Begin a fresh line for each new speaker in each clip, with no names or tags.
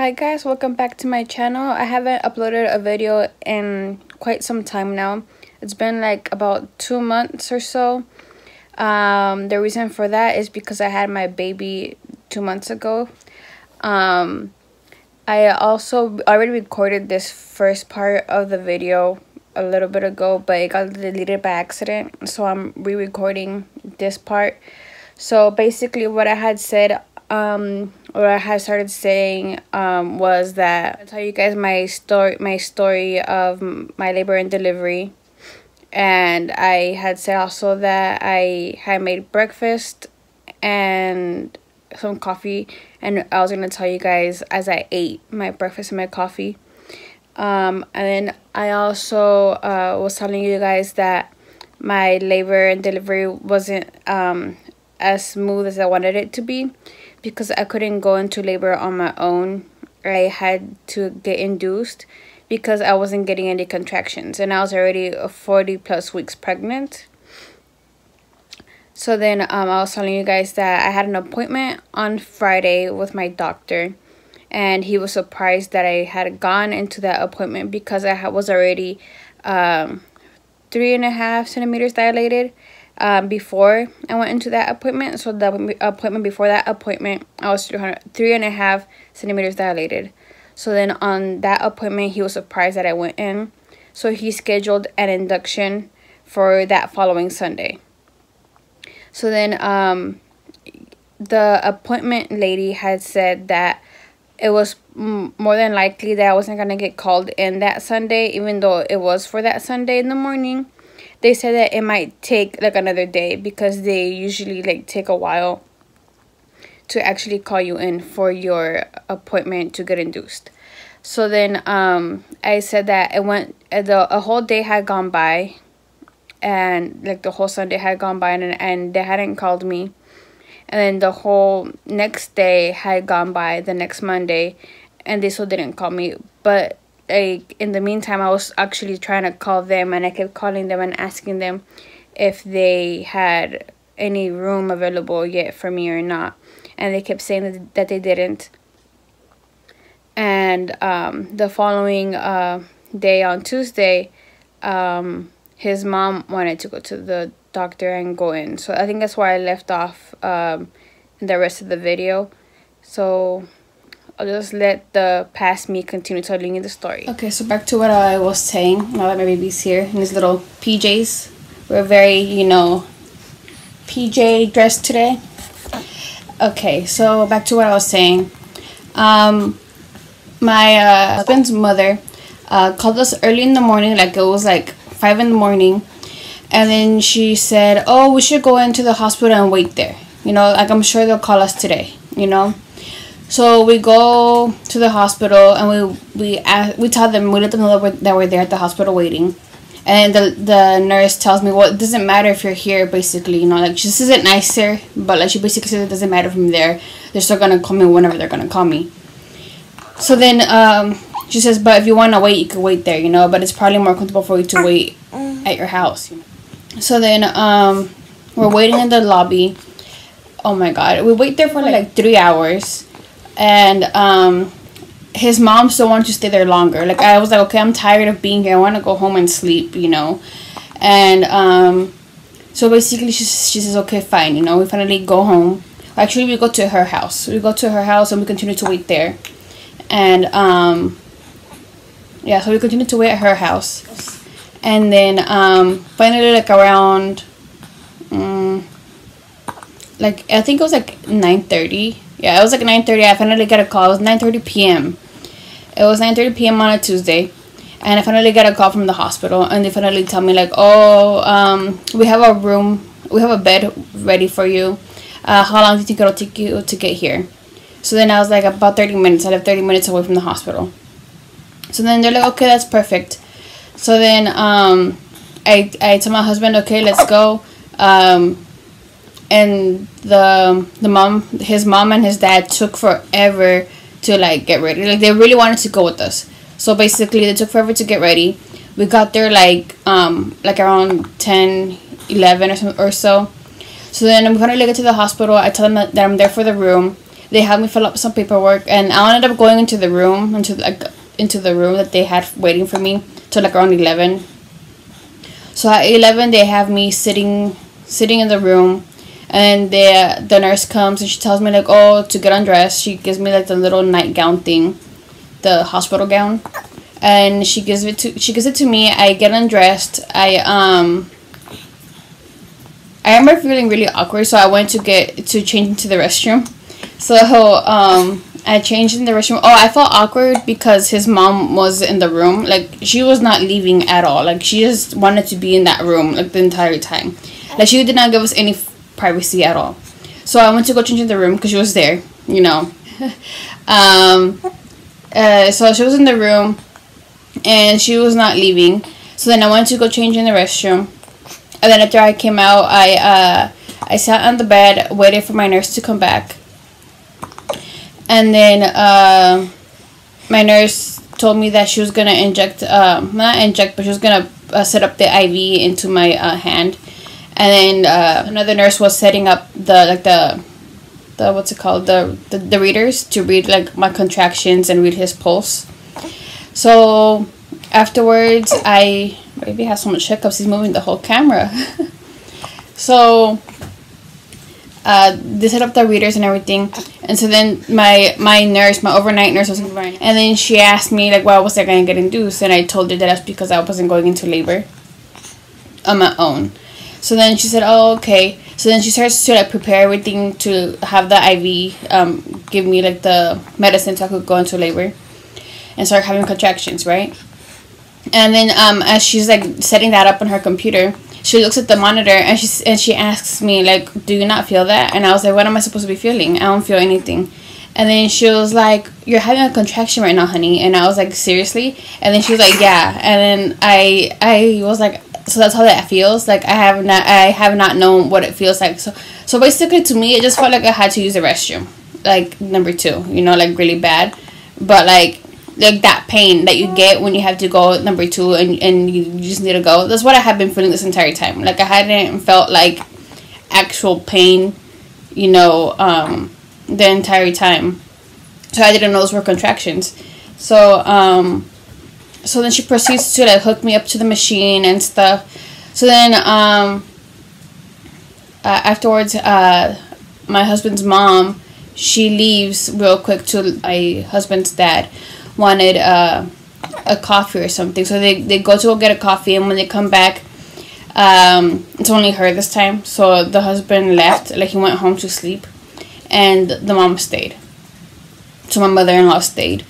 Hi guys, welcome back to my channel. I haven't uploaded a video in quite some time now. It's been like about two months or so. Um, the reason for that is because I had my baby two months ago. Um, I also already recorded this first part of the video a little bit ago, but it got deleted by accident. So I'm re-recording this part. So basically what I had said um what I had started saying um was that I'll tell you guys my story my story of my labor and delivery. And I had said also that I had made breakfast and some coffee. And I was gonna tell you guys as I ate my breakfast and my coffee. Um and then I also uh was telling you guys that my labor and delivery wasn't um as smooth as I wanted it to be because I couldn't go into labor on my own. I had to get induced because I wasn't getting any contractions and I was already 40 plus weeks pregnant. So then um, I was telling you guys that I had an appointment on Friday with my doctor and he was surprised that I had gone into that appointment because I was already um, three and a half centimeters dilated um, before I went into that appointment. So the appointment before that appointment, I was three and a half centimeters dilated. So then on that appointment, he was surprised that I went in. So he scheduled an induction for that following Sunday. So then um, the appointment lady had said that it was more than likely that I wasn't going to get called in that Sunday, even though it was for that Sunday in the morning they said that it might take like another day because they usually like take a while to actually call you in for your appointment to get induced. So then um I said that it went the a whole day had gone by and like the whole Sunday had gone by and and they hadn't called me. And then the whole next day had gone by the next Monday and they still didn't call me. But like in the meantime i was actually trying to call them and i kept calling them and asking them if they had any room available yet for me or not. And they kept saying that, that they didn't. And um, the following uh, day on tuesday um, his mom wanted to go to the doctor and go in. So i think that's why i left off um, the rest of the video. So I'll just let the past me continue telling you the story. Okay, so back to what I was saying. Now that my baby's here in his little PJs. We're very, you know, PJ dressed today. Okay, so back to what I was saying. Um, my uh, husband's mother uh, called us early in the morning, like it was like 5 in the morning. And then she said, oh, we should go into the hospital and wait there. You know, like I'm sure they'll call us today, you know. So we go to the hospital and we we ask, we tell them we let them know that we're, that we're there at the hospital waiting, and the the nurse tells me, well, it doesn't matter if you're here. Basically, you know, like says it nicer, but like she basically says it doesn't matter from there. They're still gonna call me whenever they're gonna call me. So then um, she says, but if you wanna wait, you can wait there, you know. But it's probably more comfortable for you to wait at your house. So then um, we're waiting in the lobby. Oh my god, we wait there for like three hours and um, his mom still wanted to stay there longer. Like I was like, okay, I'm tired of being here. I want to go home and sleep, you know. And um, so basically, she she says, okay, fine. You know, we finally go home. Actually, we go to her house. We go to her house and we continue to wait there. And um, yeah, so we continue to wait at her house. And then um, finally, like around, um, like I think it was like nine thirty yeah, it was like 9.30. I finally got a call. It was 9.30 p.m. It was 9.30 p.m. on a Tuesday. And I finally got a call from the hospital. And they finally tell me, like, oh, um, we have a room. We have a bed ready for you. Uh, how long do you think it'll take you to get here? So then I was like, about 30 minutes. I live 30 minutes away from the hospital. So then they're like, okay, that's perfect. So then um, I, I tell my husband, okay, let's go. Um, and the the mom his mom and his dad took forever to like get ready. Like they really wanted to go with us. So basically they took forever to get ready. We got there like um like around 10 11 or so, or so. So then i'm gonna get to the hospital. I tell them that i'm there for the room. They helped me fill up some paperwork, and I ended up going into the room into like into the room that they had waiting for me till like around eleven. So at eleven, they have me sitting sitting in the room, and the the nurse comes and she tells me like, oh, to get undressed. She gives me like the little nightgown thing, the hospital gown, and she gives it to she gives it to me. I get undressed. I um. I remember feeling really awkward, so I went to get to change into the restroom. So um, I changed in the restroom. Oh, I felt awkward because his mom was in the room. Like she was not leaving at all. Like she just wanted to be in that room like the entire time. Like she did not give us any privacy at all. So I went to go change in the room because she was there. You know. um, uh, so she was in the room, and she was not leaving. So then I went to go change in the restroom, and then after I came out, I uh, I sat on the bed, waited for my nurse to come back and then uh, my nurse told me that she was gonna inject, uh, not inject, but she was gonna uh, set up the IV into my uh, hand, and then uh, another nurse was setting up the like the the what's it called the, the the readers to read like my contractions and read his pulse. So afterwards, I maybe have so much hiccups. He's moving the whole camera. so uh, they set up the readers and everything. And so then my my nurse, my overnight nurse, was and then she asked me like, why was I gonna get induced? And I told her that that's because I wasn't going into labor on my own. So then she said, oh okay. So then she starts to like prepare everything to have the IV um, give me like the medicine so I could go into labor and start having contractions, right? And then um, as she's like setting that up on her computer, she looks at the monitor and she and she asks me like, "Do you not feel that?" And I was like, "What am I supposed to be feeling? I don't feel anything." And then she was like, "You're having a contraction right now, honey." And I was like, "Seriously?" And then she was like, "Yeah." And then I I was like, "So that's how that feels." Like I have not I have not known what it feels like. So so basically, to me, it just felt like I had to use the restroom, like number two, you know, like really bad. But like like that pain that you get when you have to go number two and, and you just need to go. That's what I have been feeling this entire time. Like I hadn't felt like actual pain, you know, um, the entire time. So I didn't know those were contractions. So um, so then she proceeds to like hook me up to the machine and stuff. So then um, uh, afterwards, uh, my husband's mom she leaves real quick to my husband's dad wanted uh, a coffee or something. So they, they go to go get a coffee, and when they come back, um, it's only her this time. So the husband left, like he went home to sleep, and the mom stayed. So my mother in law stayed.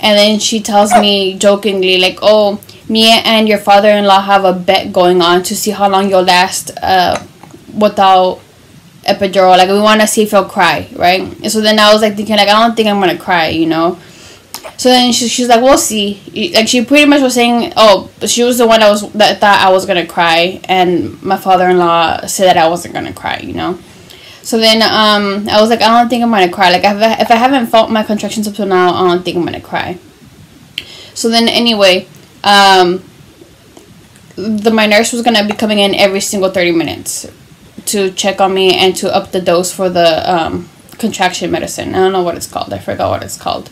And then she tells me jokingly, like, oh, me and your father in law have a bet going on to see how long you'll last uh, without epidural. Like, we want to see if you'll cry, right? And so then I was like thinking, like, I don't think I'm going to cry, you know? So then she, she's like, "We'll see." Like she pretty much was saying, "Oh, she was the one that was that thought I was gonna cry," and my father-in-law said that I wasn't gonna cry. You know. So then um, I was like, I don't think I'm gonna cry. Like if I, haven't felt my contractions up to now, I don't think I'm gonna cry. So then anyway, um, the my nurse was gonna be coming in every single thirty minutes to check on me and to up the dose for the um, contraction medicine. I don't know what it's called. I forgot what it's called.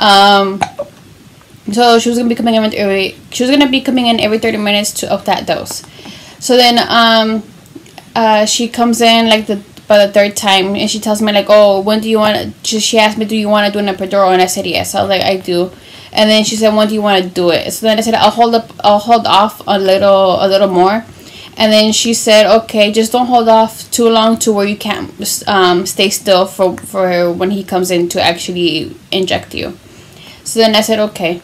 Um, so she was gonna be coming in every she was gonna be coming in every thirty minutes to up that dose. So then um, uh, she comes in like the by the third time and she tells me like, oh, when do you want? She she asked me, do you want to do an epidural? And I said yes. I was like, I do. And then she said, when do you want to do it? So then I said, I'll hold up, I'll hold off a little, a little more. And then she said, okay, just don't hold off too long to where you can't um, stay still for, for when he comes in to actually inject you. So then I said, okay.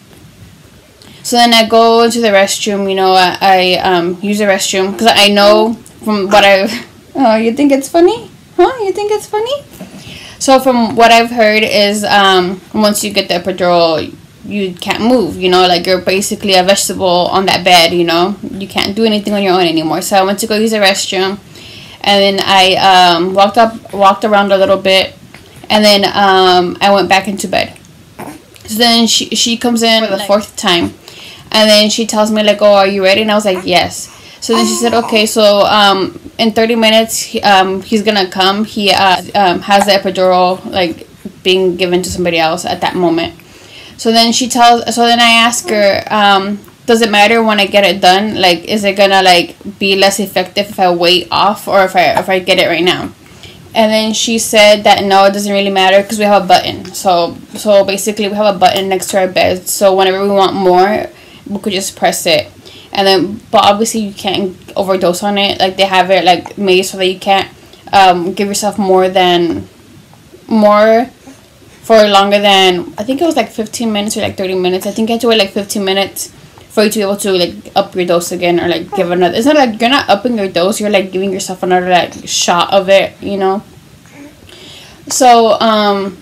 So then I go into the restroom, you know, I, I um, use the restroom because I know from what I. Oh, you think it's funny? Huh? You think it's funny? So from what I've heard is um, once you get the epidural, you can't move. You know, like you're basically a vegetable on that bed. You know, you can't do anything on your own anymore. So I went to go use the restroom, and then I um, walked up, walked around a little bit, and then um, I went back into bed. So then she she comes in for the fourth time, and then she tells me like, "Oh, are you ready?" And I was like, "Yes." So then she said, "Okay, so um, in thirty minutes, he, um, he's gonna come. He uh, um, has the epidural like being given to somebody else at that moment. So then she tells. So then I ask her, um, does it matter when I get it done? Like, is it gonna like be less effective if I wait off or if I if I get it right now? And then she said that no, it doesn't really matter because we have a button. So so basically, we have a button next to our bed. So whenever we want more, we could just press it. And then, but obviously, you can't overdose on it. Like they have it like made so that you can't um, give yourself more than more for longer than I think it was like 15 minutes or like 30 minutes. I think you had to wait like 15 minutes for you to be able to like up your dose again or like give another. It's not like you're not upping your dose. You're like giving yourself another like shot of it. You know. So um.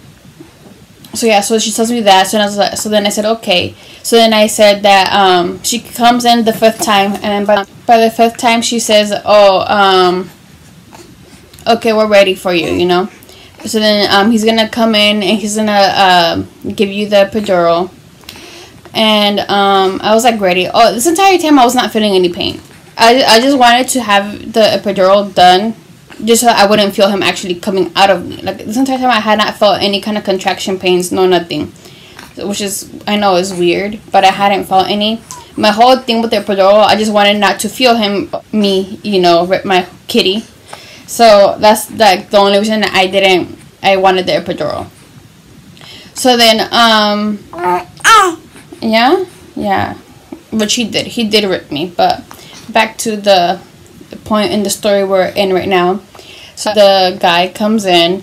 So yeah, so she tells me that. So, I was like, so then I said okay. So then I said that um she comes in the fifth time, and by by the fifth time she says, oh um. Okay, we're ready for you. You know. So then um he's gonna come in and he's gonna uh, give you the epidural and um, I was like ready. Oh, this entire time I was not feeling any pain. I, I just wanted to have the epidural done just so I wouldn't feel him actually coming out of me. Like this entire time I had not felt any kind of contraction pains, no nothing. Which is I know is weird, but I hadn't felt any. My whole thing with the epidural, I just wanted not to feel him, me, you know, rip my kitty. So that's like the only reason I didn't. I wanted the epidural. So then, um, yeah, yeah. But he did. He did rip me. But back to the, the point in the story we're in right now. So the guy comes in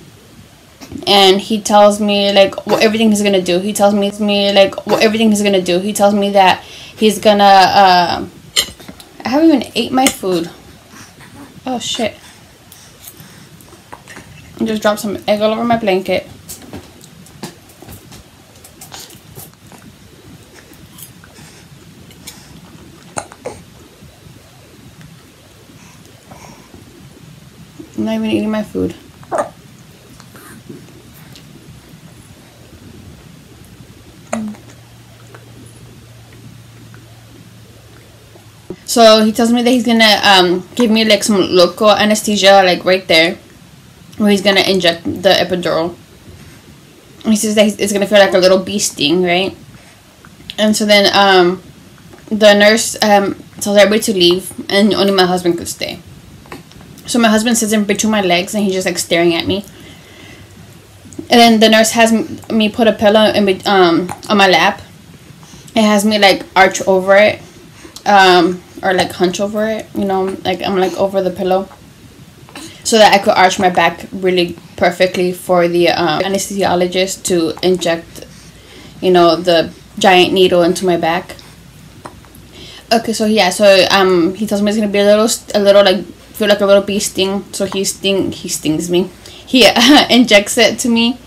and he tells me like what everything he's gonna do. He tells me me like what everything he's gonna do. He tells me that he's gonna. Uh, I haven't even ate my food. Oh shit! I just dropped some egg all over my blanket. I'm not even eating my food. So he tells me that he's gonna um, give me like some local anesthesia, like right there, where he's gonna inject the epidural. He says that it's gonna feel like a little bee sting, right? And so then um, the nurse um, tells everybody to leave, and only my husband could stay. So my husband sits in between my legs and he's just like staring at me. And then the nurse has me put a pillow in um on my lap. It has me like arch over it, um, or like hunch over it. You know, like I'm like over the pillow, so that I could arch my back really perfectly for the um, anesthesiologist to inject, you know, the giant needle into my back. Okay, so yeah, so um, he tells me it's gonna be a little, a little like feel like a little bee sting. So he sting he stings me. He injects it to me.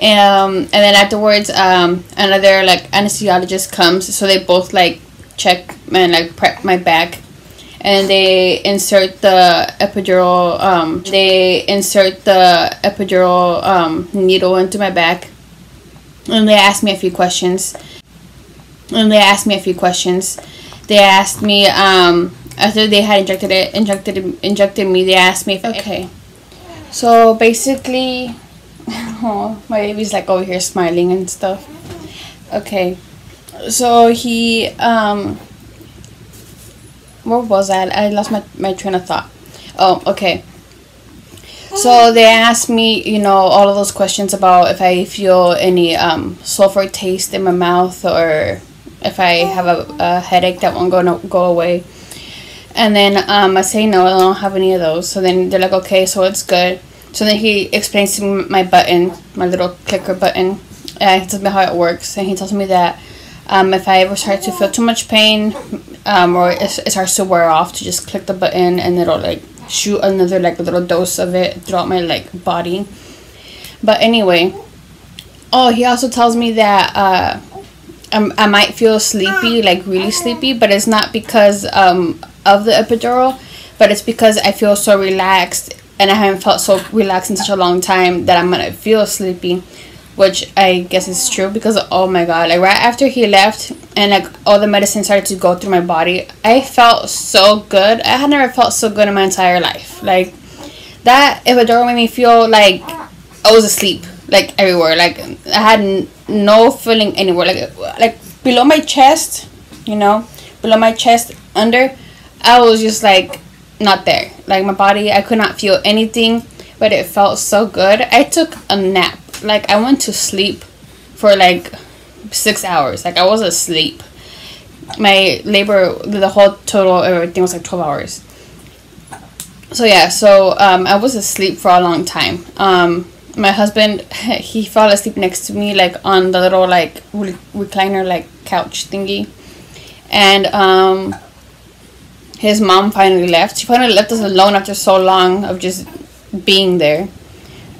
Um, and then afterwards, um, another like anesthesiologist comes. So they both like check and like prep my back. And they insert the epidural. Um, they insert the epidural um, needle into my back, and they ask me a few questions. And they asked me a few questions. They asked me um, after they had injected it, injected injected me, they asked me if okay. So basically, oh, my baby's like over here smiling and stuff. Okay, so he um, where was I? I lost my my train of thought. Oh, okay. So they asked me, you know, all of those questions about if I feel any um, sulfur taste in my mouth or if I have a, a headache that won't go no, go away. And then um, I say no, I don't have any of those. So then they're like, okay, so it's good. So then he explains to me my button, my little clicker button. And he tells me how it works. And he tells me that um, if I ever start to feel too much pain um, or it, it starts to wear off, to just click the button and it'll like shoot another like little dose of it throughout my like body. But anyway, oh, he also tells me that uh, I might feel sleepy, like really sleepy, but it's not because um, of the epidural, but it's because I feel so relaxed and I haven't felt so relaxed in such a long time that I'm gonna feel sleepy, which I guess is true because oh my god, like right after he left and like all the medicine started to go through my body, I felt so good. I had never felt so good in my entire life. Like that epidural made me feel like I was asleep. like everywhere. Like I had n- no feeling anywhere. Like like below my chest, you know, below my chest, under, I was just like not there. Like my body, I could not feel anything, but it felt so good. I took a nap. Like I went to sleep for like six hours. Like I was asleep. My labor, the whole total, everything was like twelve hours. So yeah, so um, I was asleep for a long time. Um, my husband, he fell asleep next to me, like on the little like re- recliner like couch thingy, and um, his mom finally left. She finally left us alone after so long of just being there.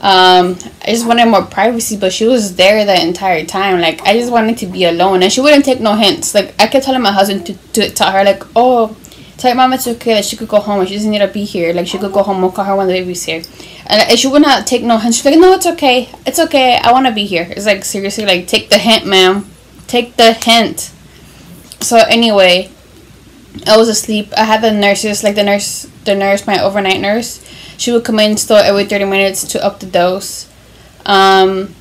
Um, I just wanted more privacy, but she was there the entire time. Like I just wanted to be alone, and she wouldn't take no hints. Like I kept telling my husband to, to tell her like, oh, tell your mom it's okay that she could go home. She doesn't need to be here. Like she could go home. We'll call her when the baby's here. And she would not take no hints. She's like, no, it's okay. It's okay. I want to be here. It's like seriously, like take the hint, ma'am. Take the hint. So anyway, I was asleep. I had the nurses, like the nurse, the nurse, my overnight nurse she would come in still every 30 minutes to up the dose. Um,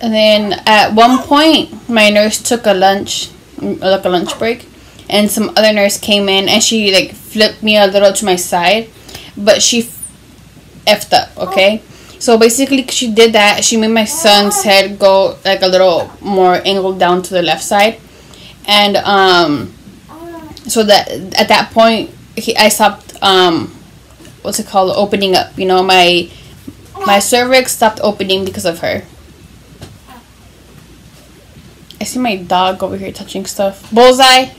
and then at one point, my nurse took a lunch, like a lunch break, and some other nurse came in and she like flipped me a little to my side, but she effed up. Okay, so basically she did that. She made my son's head go like a little more angled down to the left side, and um, so that at that point he I stopped um what's it called opening up you know my my cervix stopped opening because of her. I see my dog over here touching stuff. Bullseye!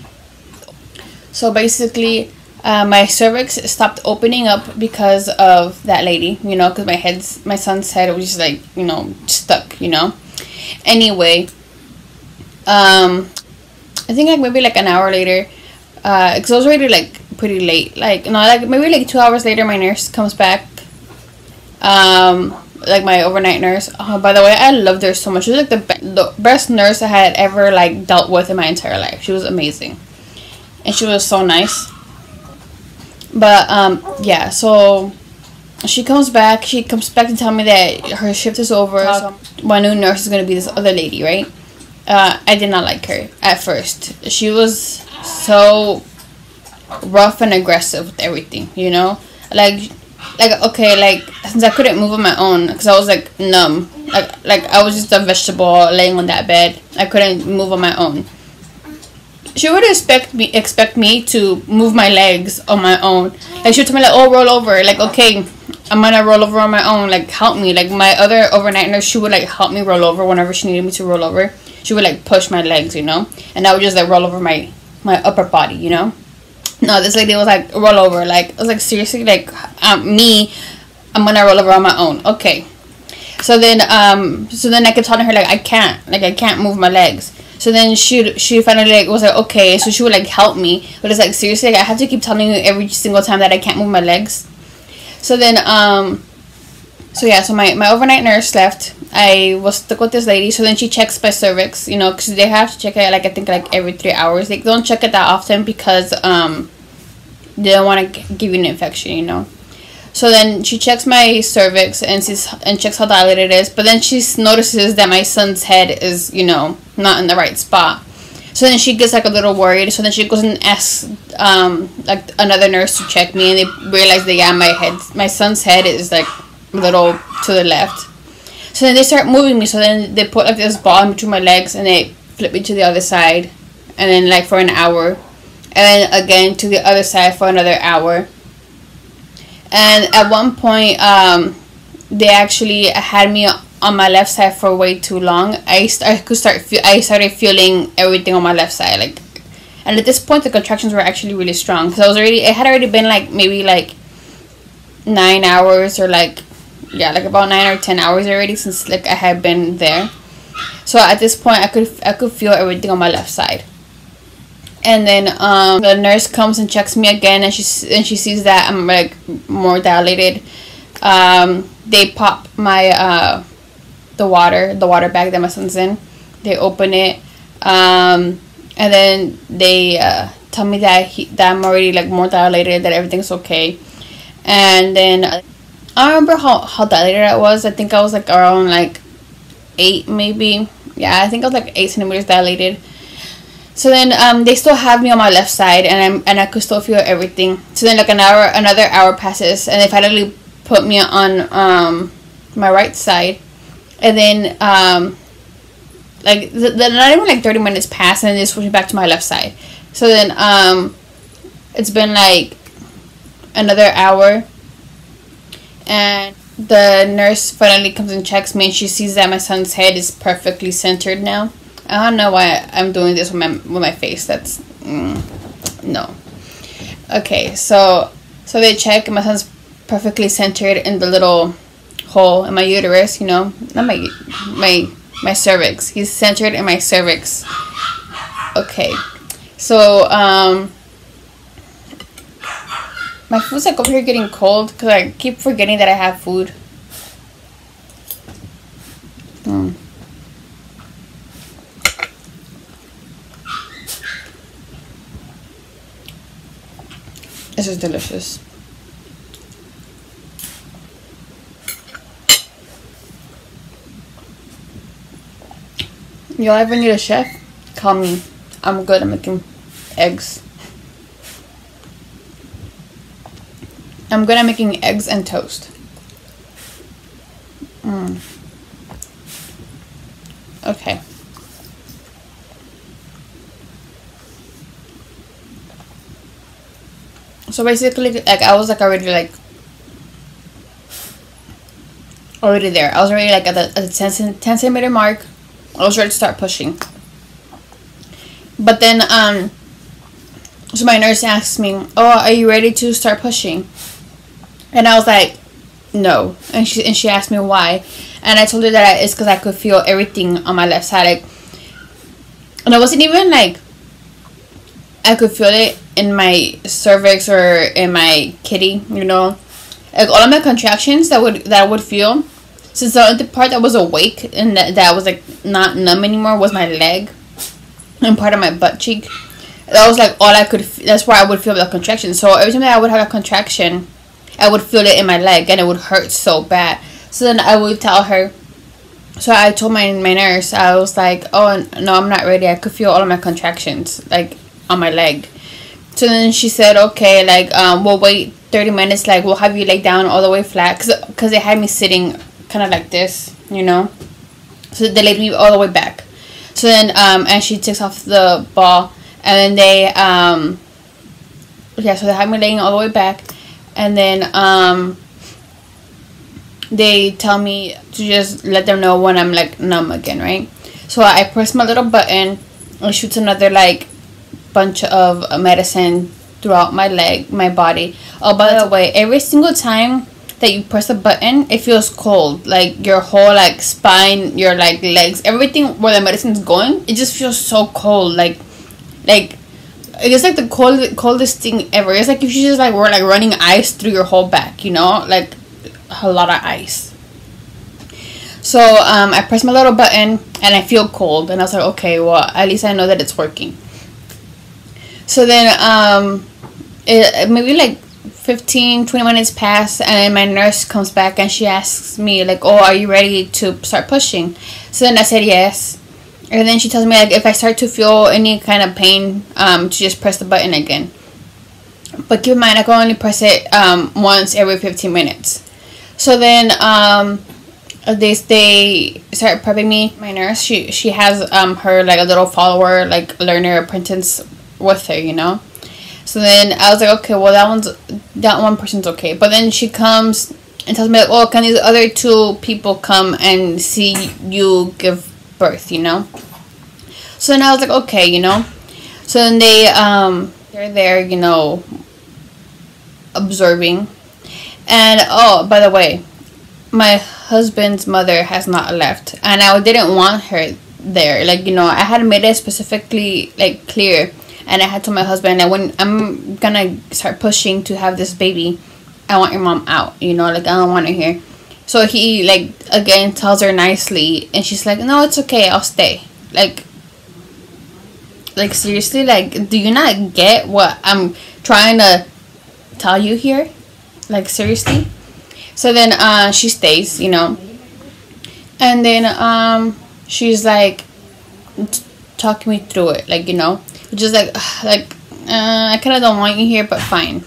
So basically uh, my cervix stopped opening up because of that lady you know because my head's my son's head was just like you know stuck you know? Anyway um i think like maybe like an hour later uh because i was already like pretty late. Like, no, like maybe like two hours later, my nurse comes back. Um, like my overnight nurse. Oh, by the way, I loved her so much. She was like the, be- the best nurse I had ever like dealt with in my entire life. She was amazing, and she was so nice. But um, yeah, so she comes back. She comes back to tell me that her shift is over. So my new nurse is gonna be this other lady, right? Uh, I did not like her at first. She was so rough and aggressive with everything, you know? Like, like okay, like since I couldn't move on my own because I was like numb, like like I was just a vegetable laying on that bed. I couldn't move on my own. She would expect me expect me to move my legs on my own. Like she would tell me like, oh, roll over. Like okay, I'm gonna roll over on my own. Like help me. Like my other overnight nurse, she would like help me roll over whenever she needed me to roll over. She would like push my legs, you know, and I would just like roll over my my upper body, you know. No, this lady was like roll over. Like I was like seriously, like um, me, I'm gonna roll over on my own. Okay. So then, um, so then I kept telling her like I can't, like I can't move my legs. So then she she finally like was like okay, so she would like help me, but it's like seriously, like, I have to keep telling you every single time that I can't move my legs. So then, um, so yeah, so my my overnight nurse left. I was stuck with this lady. So then she checks my cervix, you know, because they have to check it like I think like every three hours. They don't check it that often because um they don't want to give you an infection, you know. So then she checks my cervix and sees and checks how dilated it is. But then she notices that my son's head is, you know, not in the right spot. So then she gets like a little worried. So then she goes and asks um like another nurse to check me, and they realize that yeah, my head, my son's head is like a little to the left. So then they start moving me. So then they put like this ball between my legs, and they flip me to the other side, and then like for an hour and then again to the other side for another hour. And at one point, um, they actually had me on my left side for way too long. I, I could start I started feeling everything on my left side like, and at this point the contractions were actually really strong because I was already it had already been like maybe like nine hours or like yeah like about nine or ten hours already since like I had been there. So at this point I could I could feel everything on my left side. And then um, the nurse comes and checks me again and she and she sees that I'm like more dilated. Um, they pop my uh, the water the water bag that my son's in. They open it um, and then they uh, tell me that he, that I'm already like more dilated that everything's okay. And then I remember how, how dilated I was. I think I was like around like eight maybe. Yeah, I think I was like eight centimeters dilated. So then um, they still have me on my left side and I'm and I could still feel everything. So then like an hour another hour passes and they finally put me on um, my right side. And then um, like the, the, not even like 30 minutes pass and then they switch me back to my left side. So then um, it's been like another hour and the nurse finally comes and checks me and she sees that my son's head is perfectly centered now I don't know why I'm doing this with my with my face. That's mm, no. Okay, so so they check my son's perfectly centered in the little hole in my uterus. You know, not my my my cervix. He's centered in my cervix. Okay, so um. My food's like over here getting cold because I keep forgetting that I have food. Hmm. This is delicious. Y'all ever need a chef? Call me. I'm good at making eggs. I'm good at making eggs and toast. Mm. Okay. So basically, like I was like already like already there. I was already like at the, at the 10, 10 centimeter mark. I was ready to start pushing. But then, um, so my nurse asked me, "Oh, are you ready to start pushing?" And I was like, "No." And she and she asked me why, and I told her that it's because I could feel everything on my left side, like, and I wasn't even like I could feel it in my cervix or in my kitty, you know. Like all of my contractions that would that I would feel. Since the part that was awake and that, that was like not numb anymore was my leg and part of my butt cheek. That was like all I could. That's where I would feel the contraction. So every time that I would have a contraction, I would feel it in my leg and it would hurt so bad. So then I would tell her. So I told my my nurse I was like, oh no, I'm not ready. I could feel all of my contractions like on my leg. So then she said, okay, like, um, we'll wait 30 minutes, like, we'll have you lay down all the way flat. Because cause they had me sitting kind of like this, you know. So they laid me all the way back. So then, um, and she takes off the ball. And then they, um, yeah, so they had me laying all the way back. And then, um, they tell me to just let them know when I'm, like, numb again, right? So I press my little button. It shoots another, like, bunch of medicine throughout my leg, my body. Oh, by the way, every single time that you press a button, it feels cold. Like your whole like spine, your like legs, everything where the medicine's going, it just feels so cold. Like, like it's like the cold, coldest thing ever. It's like if you just like were like running ice through your whole back, you know, like a lot of ice. So um, I press my little button and I feel cold, and I was like, okay, well at least I know that it's working. So then, um, it, maybe like 15, 20 minutes pass, and my nurse comes back and she asks me, like, oh, are you ready to start pushing? So then I said yes. And then she tells me, like, if I start to feel any kind of pain, um, to just press the button again. But keep in mind, I can only press it um, once every 15 minutes. So then, um, they they start prepping me. My nurse, she she has um her like a little follower, like learner apprentice with her, you know. So then I was like, okay, well that one's that one person's okay. But then she comes and tells me like, oh, can these other two people come and see you give birth, you know? So then I was like, okay, you know. So then they um they're there, you know, observing. And oh, by the way, my husband's mother has not left, and I didn't want her there. Like you know, I had made it specifically like clear and I had told my husband that when I'm gonna start pushing to have this baby, I want your mom out. You know, like I don't want her here. So he like again tells her nicely, and she's like, "No, it's okay. I'll stay." Like, like seriously, like, do you not get what I'm trying to tell you here? Like seriously. So then uh, she stays, you know. And then um, she's like t- talking me through it, like, you know, just like, like, uh, I kind of don't want you here, but fine.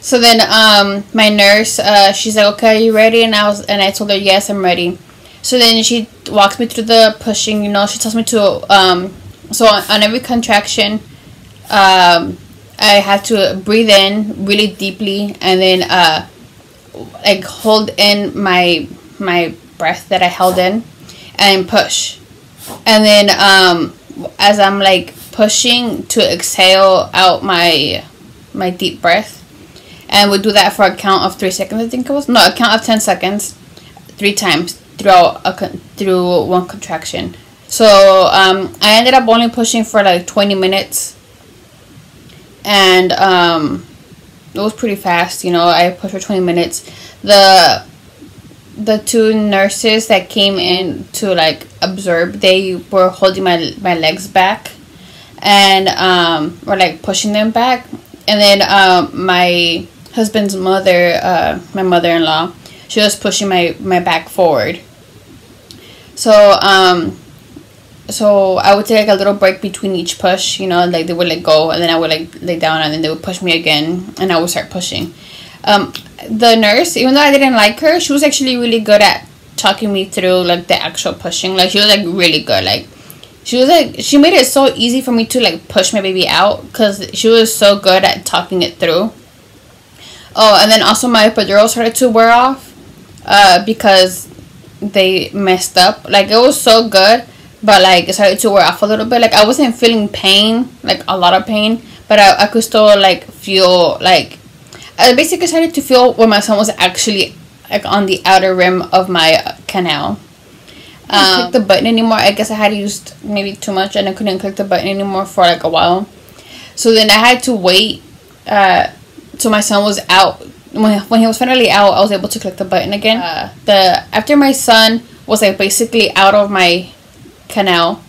So then um, my nurse, uh, she's like, okay, are you ready? And I was, and I told her, yes, I'm ready. So then she walks me through the pushing, you know, she tells me to, um, so on, on every contraction, um, I have to breathe in really deeply and then uh, like hold in my my breath that I held in and push. And then um, as I'm like pushing to exhale out my my deep breath. And we do that for a count of three seconds, I think it was. No, a count of 10 seconds, three times throughout a, through one contraction. So um, I ended up only pushing for like 20 minutes. And um, it was pretty fast, you know. I pushed for 20 minutes. The the two nurses that came in to like observe, they were holding my my legs back and um, were like pushing them back. And then um, my husband's mother, uh, my mother-in-law, she was pushing my my back forward. So um, so I would take like a little break between each push, you know, like they would like go and then I would like lay down and then they would push me again and I would start pushing. Um, the nurse, even though I didn't like her, she was actually really good at talking me through like the actual pushing. Like she was like really good. Like she was like she made it so easy for me to like push my baby out because she was so good at talking it through. Oh, and then also my epidural started to wear off, uh, because they messed up. Like it was so good but like it started to wear off a little bit. Like I wasn't feeling pain, like a lot of pain, but I, I could still like feel like I basically started to feel when my son was actually like on the outer rim of my canal. Um, click the button anymore. I guess I had used maybe too much and I couldn't click the button anymore for like a while. So then I had to wait uh, till my son was out. When, when he was finally out, I was able to click the button again. Uh, the after my son was like basically out of my canal.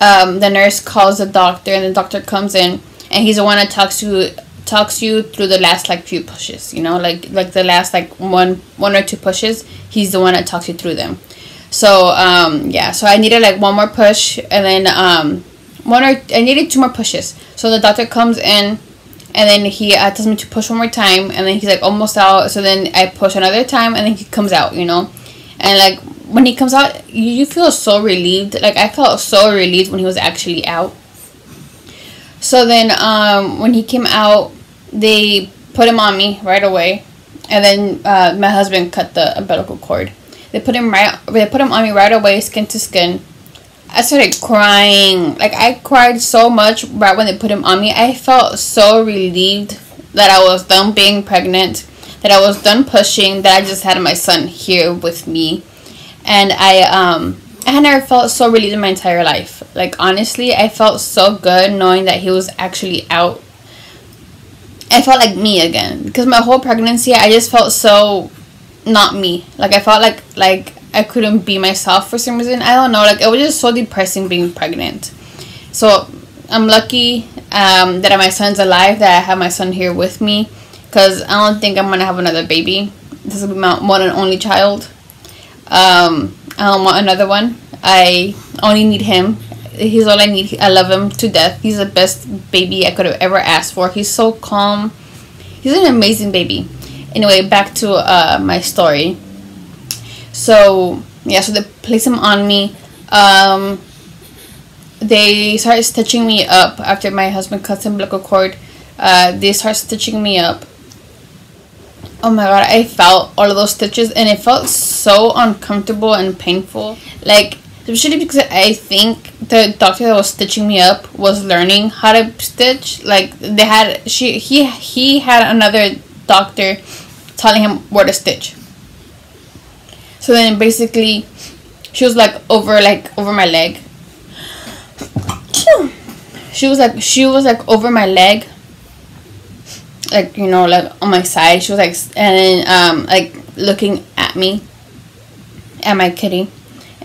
Um, the nurse calls the doctor, and the doctor comes in, and he's the one that talks to talks you through the last like few pushes. You know, like like the last like one one or two pushes. He's the one that talks you through them. So um, yeah, so I needed like one more push, and then um, one or I needed two more pushes. So the doctor comes in, and then he uh, tells me to push one more time, and then he's like almost out. So then I push another time, and then he comes out. You know, and like when he comes out, you feel so relieved. Like I felt so relieved when he was actually out. So then, um, when he came out, they put him on me right away, and then uh, my husband cut the umbilical cord. They put him right. They put him on me right away, skin to skin. I started crying. Like I cried so much right when they put him on me. I felt so relieved that I was done being pregnant, that I was done pushing, that I just had my son here with me and I um I had never felt so relieved in my entire life. Like honestly, I felt so good knowing that he was actually out. I felt like me again because my whole pregnancy I just felt so not me. Like I felt like like I couldn't be myself for some reason. I don't know. Like it was just so depressing being pregnant. So I'm lucky um, that my son's alive. That I have my son here with me because I don't think I'm gonna have another baby. This will be my one and only child. Um, I don't want another one. I only need him. He's all I need. I love him to death. He's the best baby I could have ever asked for. He's so calm. He's an amazing baby. Anyway, back to uh, my story. So yeah, so they place him on me. Um, they start stitching me up after my husband cuts umbilical cord. Uh, they start stitching me up oh my god i felt all of those stitches and it felt so uncomfortable and painful like especially because i think the doctor that was stitching me up was learning how to stitch like they had she he he had another doctor telling him where to stitch so then basically she was like over like over my leg. She was like she was like over my leg. Like you know like on my side. She was like and then um like looking at me at my kitty.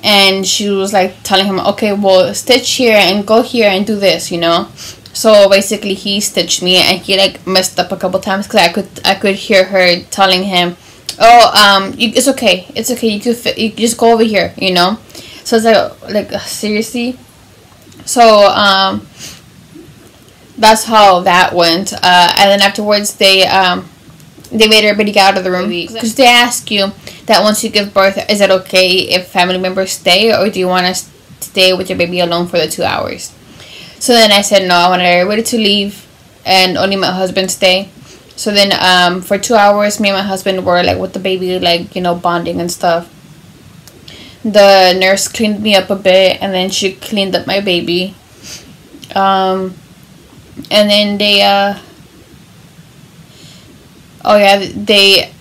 And she was like telling him okay well stitch here and go here and do this you know? So basically he stitched me and he like messed up a couple times because i could i could hear her telling him oh um you, it's okay. It's okay. You could fit, you just go over here you know? So it's like like uh, seriously? So um that's how that went uh and then afterwards they um they made everybody get out of the room. Because they ask you that once you give birth is it okay if family members stay or do you want to stay with your baby alone for the two hours? So then i said no i wanted everybody to leave and only my husband stay so then um, for two hours, me and my husband were like with the baby, like, you know, bonding and stuff. The nurse cleaned me up a bit and then she cleaned up my baby. Um, and then they, uh, oh yeah, they,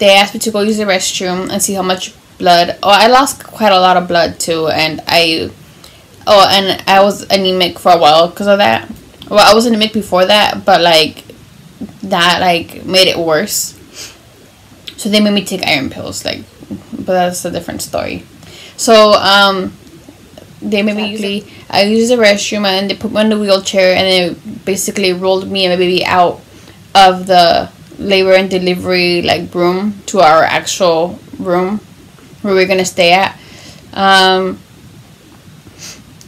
they asked me to go use the restroom and see how much blood. Oh, I lost quite a lot of blood too. And I, oh, and I was anemic for a while because of that. Well, I was anemic before that, but like that like made it worse. So they made me take iron pills, like, but that's a different story. So um, they made exactly. me. I used the restroom and they put me in the wheelchair and they basically rolled me and my baby out of the labor and delivery like room to our actual room where we are gonna stay at. Um,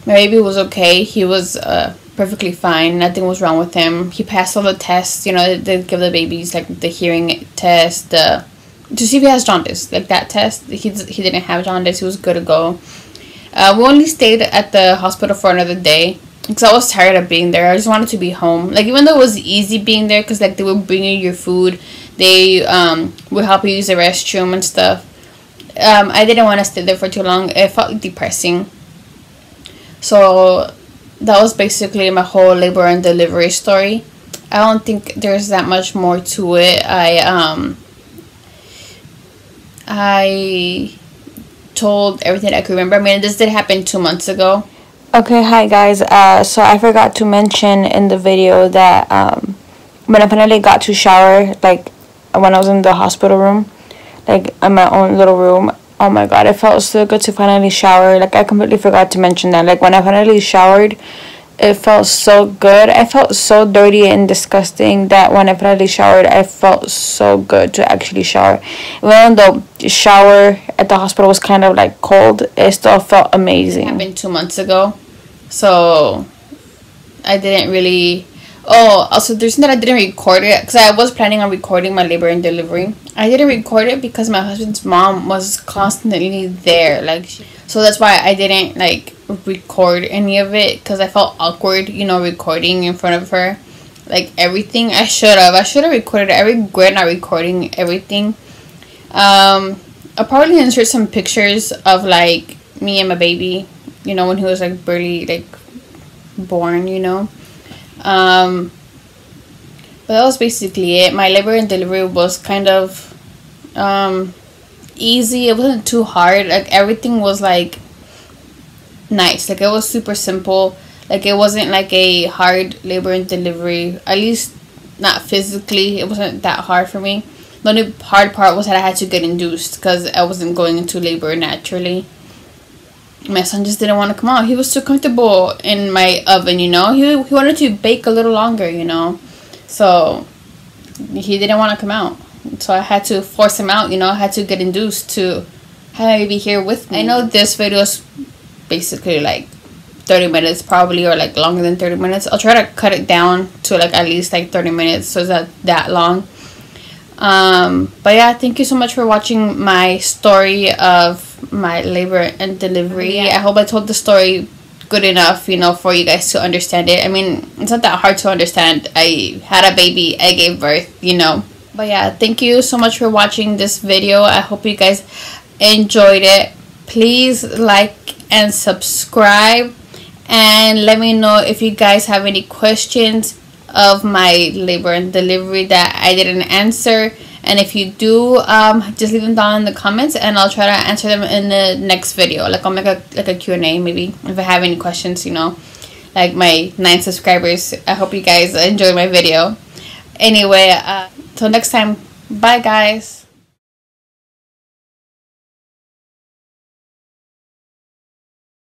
my baby was okay. He was uh, perfectly fine. Nothing was wrong with him. He passed all the tests. You know, they give the babies like the hearing test, the to see if he has jaundice. Like that test, he he didn't have jaundice. He was good to go. Uh, we only stayed at the hospital for another day because I was tired of being there. I just wanted to be home. Like even though it was easy being there, because like they would bring you your food, they um would help you use the restroom and stuff. Um, I didn't want to stay there for too long. It felt depressing. So that was basically my whole labor and delivery story. I don't think there's that much more to it. I um I told everything I could remember. I mean, this did happen two months ago.
Okay, hi guys. Uh, so I forgot to mention in the video that um, when I finally got to shower, like when I was in the hospital room, like in my own little room, oh my god it felt so good to finally shower. Like i completely forgot to mention that. Like when i finally showered it felt so good. I felt so dirty and disgusting that when i finally showered i felt so good to actually shower. Even though the shower at the hospital was kind of like cold it still felt amazing.
It happened two months ago. So i didn't really Oh, also, there's that I didn't record it because I was planning on recording my labor and delivery. I didn't record it because my husband's mom was constantly there, like, so that's why I didn't like record any of it because I felt awkward, you know, recording in front of her, like everything. I should have. I should have recorded. It. I regret not recording everything. Um, I'll probably insert some pictures of like me and my baby, you know, when he was like barely like born, you know. Um, but that was basically it. My labor and delivery was kind of um, easy. It wasn't too hard. Like everything was like nice. Like it was super simple. Like it wasn't like a hard labor and delivery. At least not physically. It wasn't that hard for me. The only hard part was that I had to get induced because I wasn't going into labor naturally my son just didn't want to come out. He was too comfortable in my oven, you know. He he wanted to bake a little longer, you know. So he didn't want to come out. So I had to force him out, you know. I had to get induced to have him be here with me. I know this video is basically like 30 minutes probably or like longer than 30 minutes. I'll try to cut it down to like at least like 30 minutes so it's not that long. Um, but yeah, thank you so much for watching my story of my labor and delivery. Yeah. I hope I told the story good enough, you know, for you guys to understand it. I mean, it's not that hard to understand. I had a baby, I gave birth, you know. But yeah, thank you so much for watching this video. I hope you guys enjoyed it. Please like and subscribe and let me know if you guys have any questions of my labor and delivery that I didn't answer and if you do um, just leave them down in the comments and I'll try to answer them in the next video. Like I'll make a like a Q&A maybe if I have any questions you know. Like my nine subscribers. I hope you guys enjoyed my video. Anyway uh, till next time. Bye guys